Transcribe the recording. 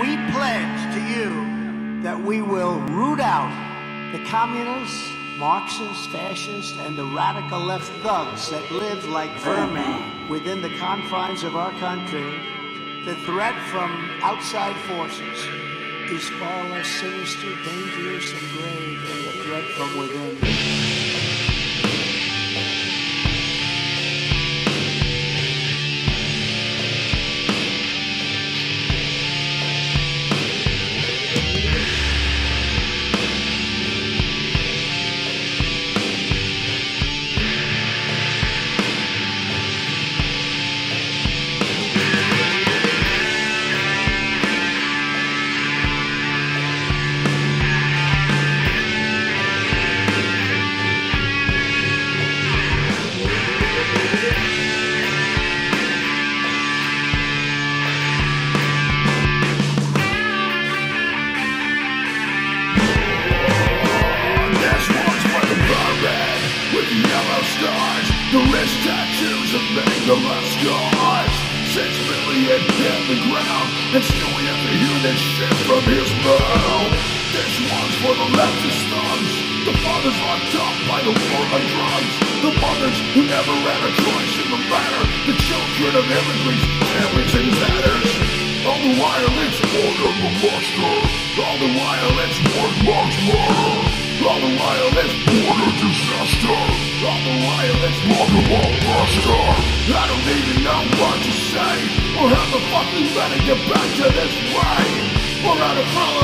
we pledge to you that we will root out the communists, Marxists, fascists, and the radical left thugs that live like vermin within the confines of our country. The threat from outside forces is far less sinister, dangerous, and grave than the threat from within. Many the left scars. Six million in the ground, and still we have to hear this shit from his mouth. This one's for the leftist thugs. The fathers locked up by the war on drugs. The mothers who never had a choice in the matter. The children of immigrants, families and. All the while it's of the monster. All the while it's loves murder. All the while it's border disaster. All the it's multiple buster. I don't even know what to say. Or how the fuck we better get back to this way. Or how to fall